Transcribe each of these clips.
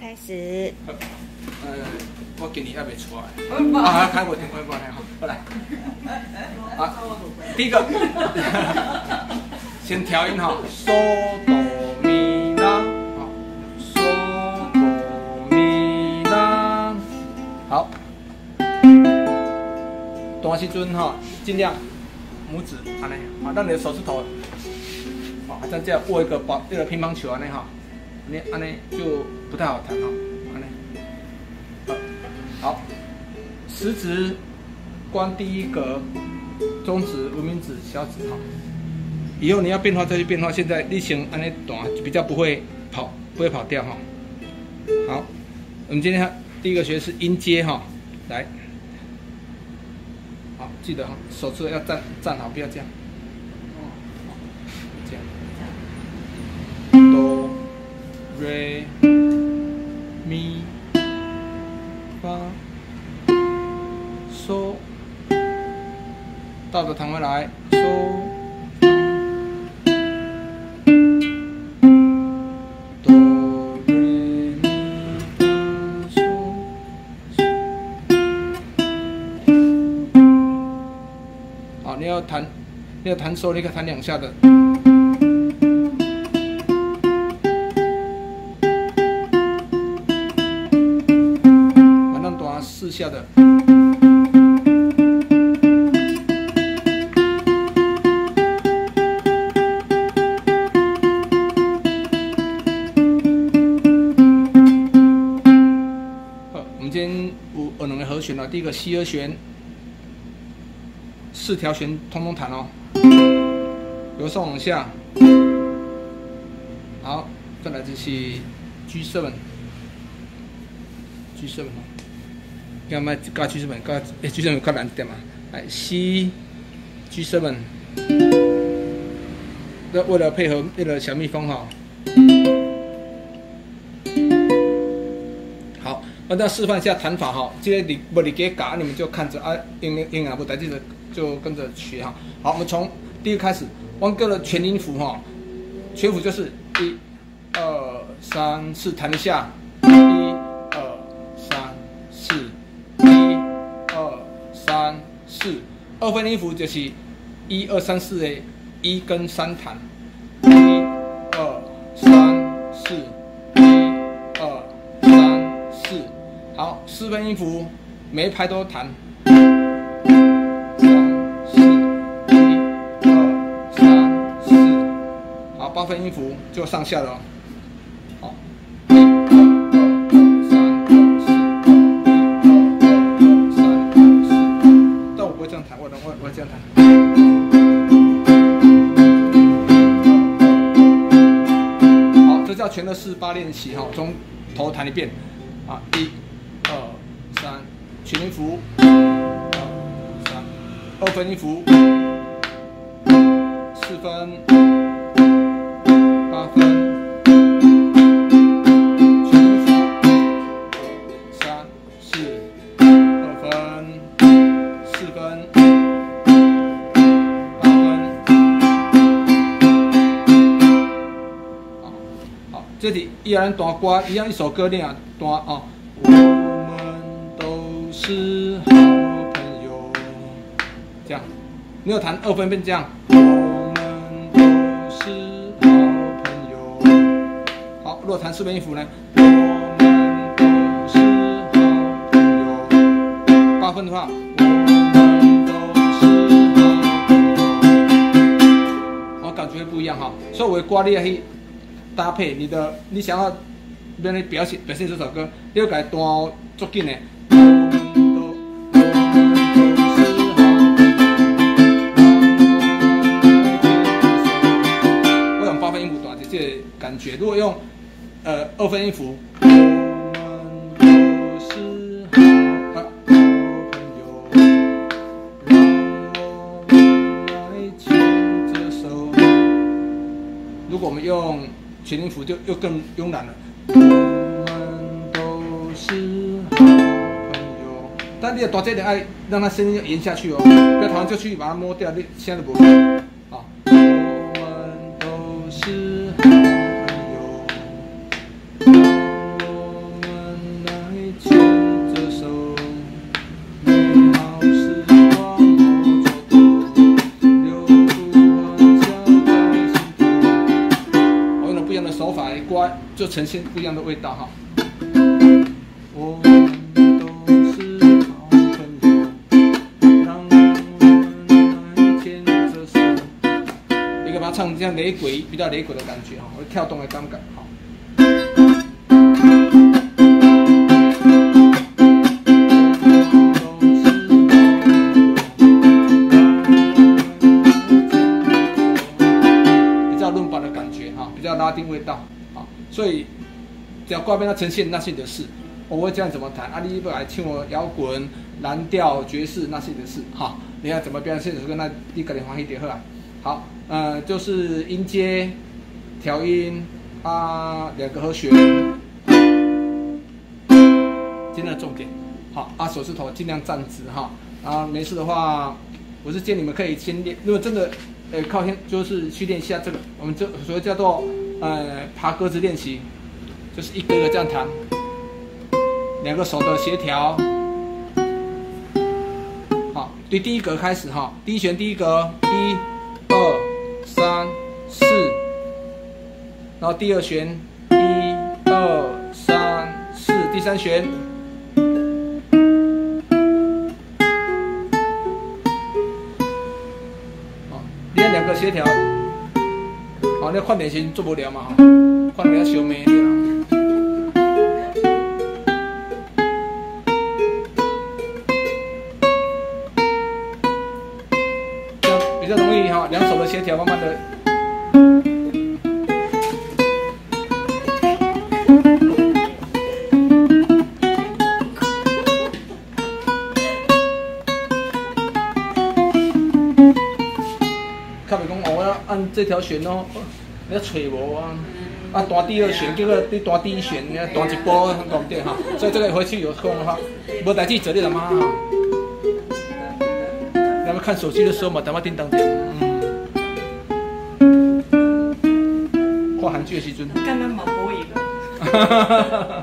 开始。呃，我今年还没出来，啊，开过电话过来哈，过来。啊，第一个，先调音哈，嗦哆咪啦，好，嗦哆咪拉，好。大时阵哈，尽量拇指安尼，啊，让你的手指头，啊，像这样握一个保一个乒乓球安尼哈，安尼安尼就不太好弹哈，安尼。好，食指关第一格，中指、无名指、小指哈。以后你要变化再去变化，现在力行安尼短，比较不会跑，不会跑掉哈。好，我们今天第一个学是音阶哈，来。好记得哈，手指要站站好，不要这样。瑞、咪、发、嗦，倒着弹回来，嗦。你要弹，你要弹嗦，你可以弹两下的。四下的。好，我们今天有二两个和弦了，第一个 C 和弦。四条弦通通弹哦，由上往下，好，再来就是 G7，G7 哦，要么加 G7，加诶 G7 较难点嘛，来 C，G7，那为了配合那个小蜜蜂哈，好，我再示范一下弹法哈，这个你不你给嘎，你们就看着啊，音音啊不带劲的。就跟着学哈，好，我们从第一个开始，弯歌的全音符哈，全音符就是一、二、三、四，弹一下，四，二分音符就是一二三四的一跟三弹，一、二、三、四，一、二、三、四，好，四分音符每一拍都弹。八分音符就上下了，弹，我我我这样弹。好，这叫全的四八练习哈，从头弹一遍，啊，一、二、三，全音符，二、三，二分音符，四分。这里依然弹歌，一样一首歌那样弹啊。我们都是好朋友，这样。你有弹二分变这样。我们都是好朋友。好，如果弹四分音符呢？我们都是好朋友。八分的话，我们都是好朋友。我感觉不一样哈，所以我的歌你也可搭配你的，你想要让你表现表现这首歌，你要改弹足紧的。我用八分音符弹的这个感觉，如果用呃二分音符。如果我们用全音符就又更慵懒了。我们都是好朋友，但你要多这点爱，让他声音要延下去哦，不要弹就去把它摸掉，你现在不会。好，我们都是就呈现不一样的味道哈。我们都是好朋友，让我们牵着手。一个把它唱这样雷鬼，比较雷鬼的感觉哈，我跳动的感觉哈。比较伦巴的感觉哈，比较拉丁味道，所以只要挂边它呈现那是你的事，我会这样怎么弹啊？你不来听我摇滚、蓝调、爵士，那是你的事哈。你要怎么表现这个，那你赶紧欢喜点好啦。好，呃，就是音阶、调音啊，两个和弦，今天的重点。好，啊，手势头尽量站直哈。啊，没事的话，我是建议你们可以先练，如果真的。呃，靠天就是去练一下这个，我们这所谓叫做呃爬格子练习，就是一个个这样弹，两个手的协调。好，对第一格开始哈，第一弦第一格，一、二、三、四，然后第二弦，一、二、三、四，第三弦。好，练两个协调，好，那换点先做不了嘛哈，换点小妹的啦。这样比较容易哈，两手的协调，慢慢的。这条弦哦，你要揣无啊？啊，弹第二弦，结果你弹第一弦，你弹一波，对不对哈？所以这个回去有空的话，无代志做你阿妈哈。要不看手机的时候嘛，等我叮当点。嗯。看韩剧的时阵。刚刚冇播一个。哈哈哈哈哈。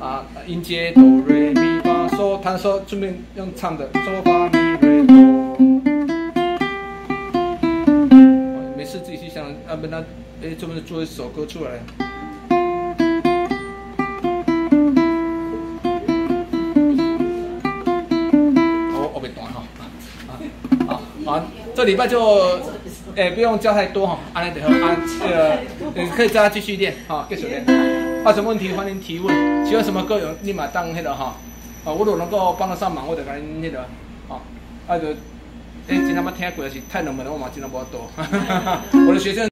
啊啊，音阶哆瑞咪发嗦，弹的时候顺便用唱的嗦发是自己想啊，不那，哎，专门做一首歌出来。我我没断哈，好，好，这礼拜就，哎，不用教太多哈，安利的和安，这个，你可以再继续练，哈，继续练。有什么问题欢迎提问，喜欢什么歌有立马当那个哈，啊，我如果能够帮得上忙，我就给你那个，好，啊就，哎，真他妈听过是太冷门了，我嘛尽量不多，我的学生。